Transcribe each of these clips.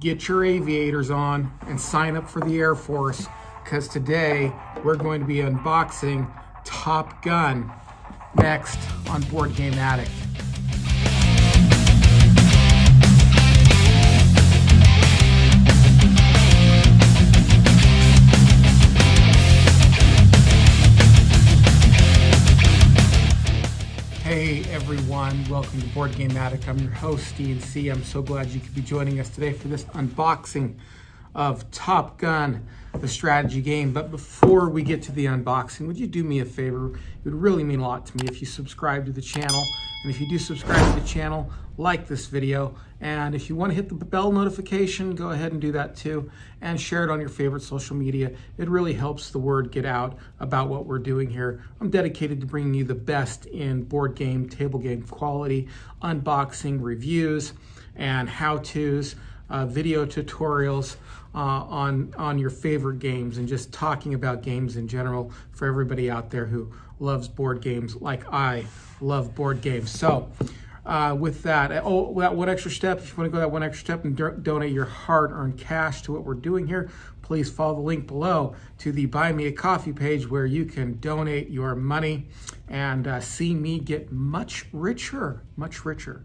get your aviators on and sign up for the Air Force because today we're going to be unboxing Top Gun next on Board Game Addict. Everyone, welcome to Board Game Addict. I'm your host, ENC. I'm so glad you could be joining us today for this unboxing of Top Gun, the strategy game. But before we get to the unboxing, would you do me a favor? It would really mean a lot to me if you subscribe to the channel. And if you do subscribe to the channel, like this video. And if you want to hit the bell notification, go ahead and do that too. And share it on your favorite social media. It really helps the word get out about what we're doing here. I'm dedicated to bringing you the best in board game, table game quality, unboxing, reviews, and how-tos, uh, video tutorials, uh, on, on your favorite games and just talking about games in general for everybody out there who loves board games like I love board games. So uh, with that, oh, that one extra step, if you want to go that one extra step and do donate your hard-earned cash to what we're doing here, please follow the link below to the Buy Me a Coffee page where you can donate your money and uh, see me get much richer, much richer.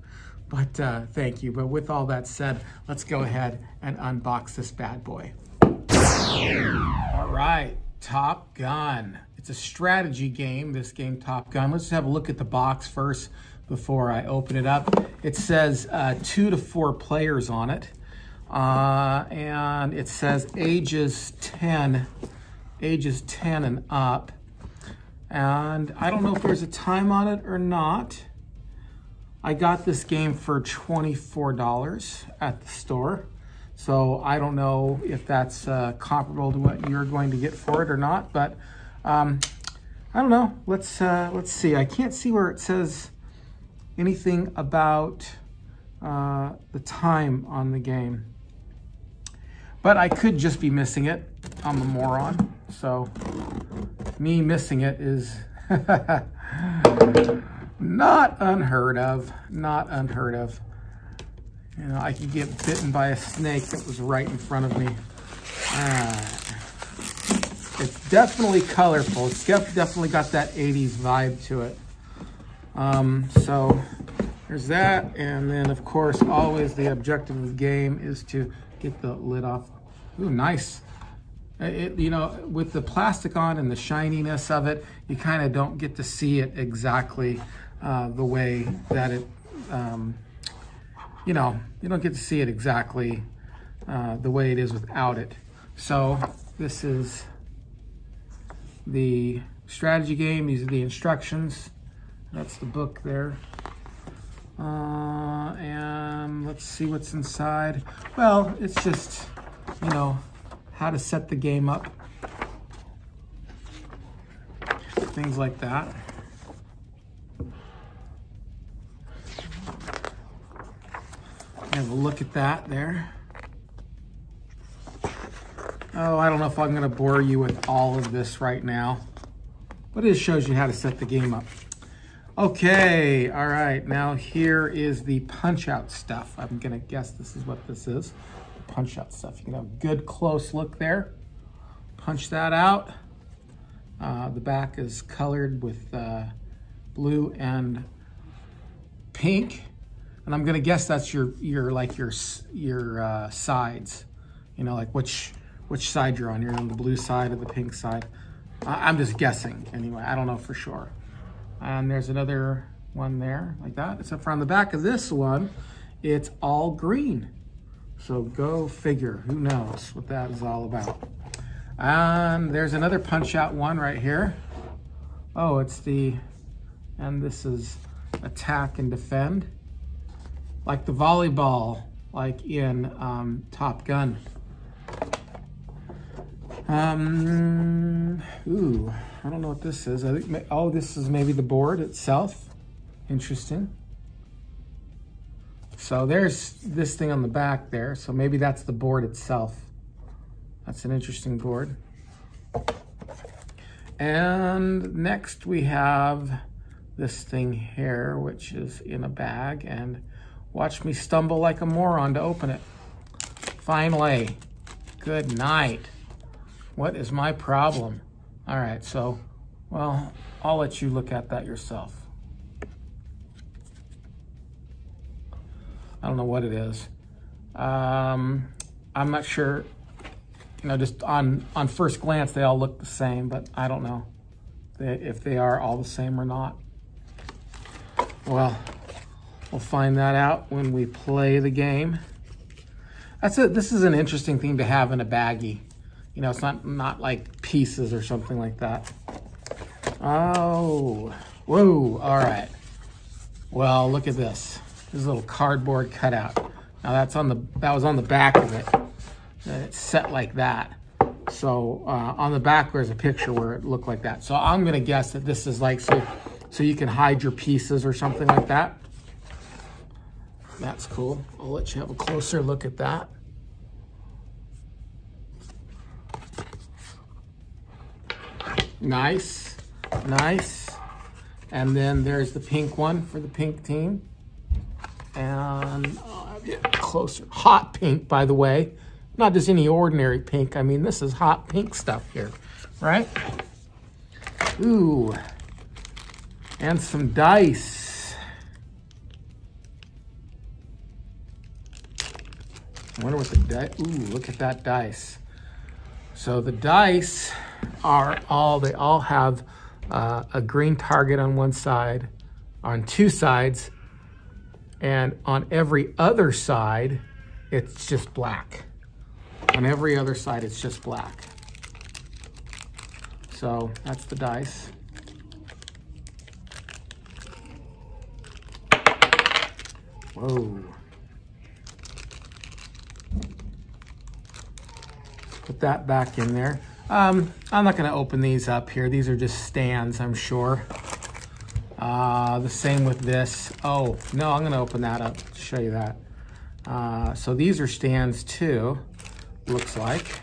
But uh, thank you. But with all that said, let's go ahead and unbox this bad boy. All right, Top Gun. It's a strategy game, this game Top Gun. Let's have a look at the box first before I open it up. It says uh, two to four players on it. Uh, and it says ages 10, ages 10 and up. And I don't know if there's a time on it or not. I got this game for $24 at the store. So I don't know if that's uh, comparable to what you're going to get for it or not, but um, I don't know. Let's uh, let's see. I can't see where it says anything about uh, the time on the game, but I could just be missing it. I'm a moron, so me missing it is Not unheard of. Not unheard of. You know, I could get bitten by a snake that was right in front of me. Ah. It's definitely colorful. It's def definitely got that 80s vibe to it. Um, so there's that. And then, of course, always the objective of the game is to get the lid off. Ooh, nice. It, you know, with the plastic on and the shininess of it, you kind of don't get to see it exactly uh, the way that it, um, you know, you don't get to see it exactly uh, the way it is without it. So this is the strategy game. These are the instructions. That's the book there. Uh, and let's see what's inside. Well, it's just, you know, how to set the game up. Things like that. Have a look at that there. Oh, I don't know if I'm gonna bore you with all of this right now, but it shows you how to set the game up. Okay, all right, now here is the punch out stuff. I'm gonna guess this is what this is. Punch out stuff. You can have a good close look there. Punch that out. Uh, the back is colored with uh, blue and pink. And I'm gonna guess that's your your like your your uh, sides, you know, like which which side you're on. You're on the blue side or the pink side. I'm just guessing anyway. I don't know for sure. And there's another one there like that. Except for on the back of this one, it's all green. So go figure. Who knows what that is all about. And there's another punch out one right here. Oh, it's the, and this is attack and defend like the volleyball, like in um, Top Gun. Um, ooh, I don't know what this is. I think, oh, this is maybe the board itself. Interesting. So there's this thing on the back there. So maybe that's the board itself. That's an interesting board. And next we have this thing here, which is in a bag. And Watch me stumble like a moron to open it. finally. Good night. What is my problem? All right, so, well, I'll let you look at that yourself. I don't know what it is. Um, I'm not sure. You know, just on, on first glance, they all look the same, but I don't know if they are all the same or not. Well, we'll find that out when we play the game. That's a, this is an interesting thing to have in a baggie. You know, it's not, not like pieces or something like that. Oh, whoa, all right. Well, look at this. This little cardboard cutout. Now that's on the, that was on the back of it. And it's set like that. So uh, on the back, there's a picture where it looked like that. So I'm gonna guess that this is like, so, so you can hide your pieces or something like that. That's cool. I'll let you have a closer look at that. Nice, nice. And then there's the pink one for the pink team. And uh, closer. Hot pink, by the way. Not just any ordinary pink. I mean, this is hot pink stuff here, right? Ooh. And some dice. I wonder what the dice, ooh, look at that dice. So the dice are all, they all have uh, a green target on one side, on two sides, and on every other side, it's just black. On every other side, it's just black. So that's the dice. Whoa. Put that back in there. Um, I'm not gonna open these up here. These are just stands, I'm sure. Uh, the same with this. Oh, no, I'm gonna open that up to show you that. Uh, so these are stands too looks like.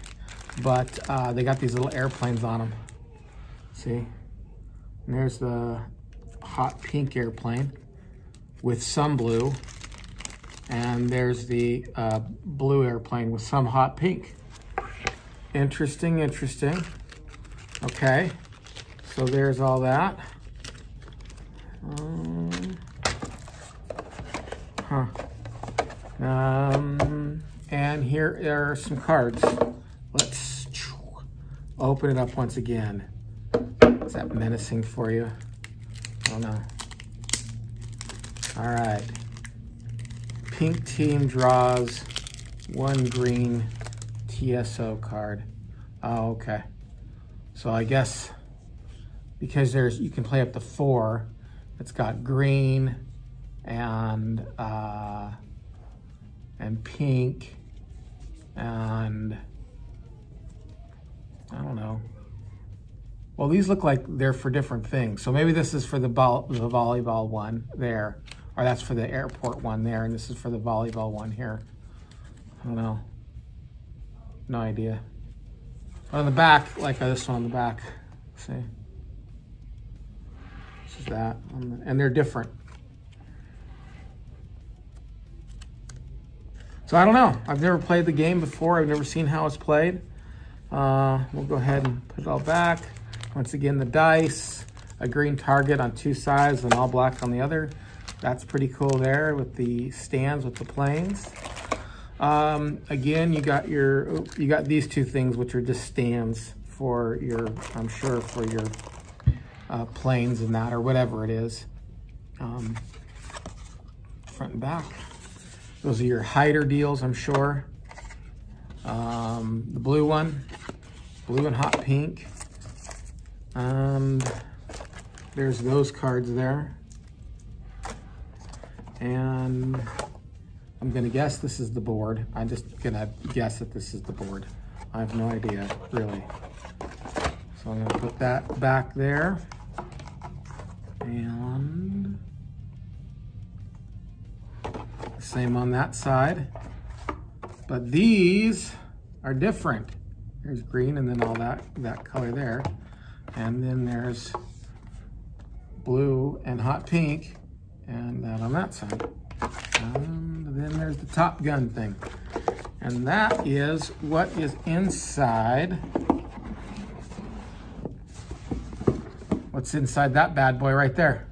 But uh, they got these little airplanes on them. See? And there's the hot pink airplane with some blue. And there's the uh, blue airplane with some hot pink. Interesting, interesting. Okay, so there's all that. Um, huh. Um, and here are some cards. Let's open it up once again. Is that menacing for you? I don't know. All right. Pink team draws one green TSO card. Oh, okay. So I guess because there's you can play up to four, it's got green and uh, and pink and I don't know. Well, these look like they're for different things. So maybe this is for the, ball, the volleyball one there, or that's for the airport one there, and this is for the volleyball one here. I don't know. No idea. On the back, like this one on the back, see? This is that, and they're different. So I don't know. I've never played the game before. I've never seen how it's played. Uh, we'll go ahead and put it all back. Once again, the dice, a green target on two sides and all black on the other. That's pretty cool there with the stands with the planes. Um, again, you got your, you got these two things, which are just stands for your, I'm sure for your uh, planes and that, or whatever it is. Um, front and back. Those are your hider deals, I'm sure. Um, the blue one, blue and hot pink. And there's those cards there. And I'm gonna guess this is the board. I'm just gonna guess that this is the board. I have no idea, really. So I'm gonna put that back there. And same on that side. But these are different. There's green and then all that, that color there. And then there's blue and hot pink and that on that side. And then there's the Top Gun thing. And that is what is inside. What's inside that bad boy right there?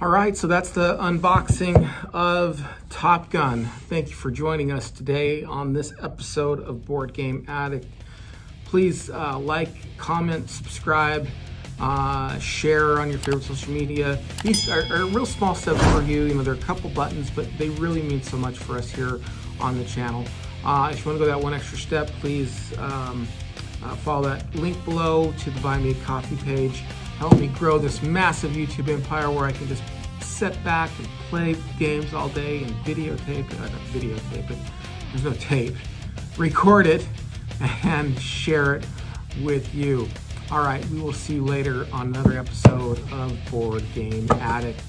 All right, so that's the unboxing of Top Gun. Thank you for joining us today on this episode of Board Game Addict. Please uh, like, comment, subscribe, uh, share on your favorite social media. These are, are, real small steps for you. You know, there are a couple buttons, but they really mean so much for us here on the channel. Uh, if you want to go that one extra step, please um, uh, follow that link below to the Buy Me a Coffee page. Help me grow this massive YouTube empire where I can just sit back and play games all day and videotape it. Uh, not videotape it. There's no tape. Record it and share it with you. All right, we will see you later on another episode of Board Game Addict.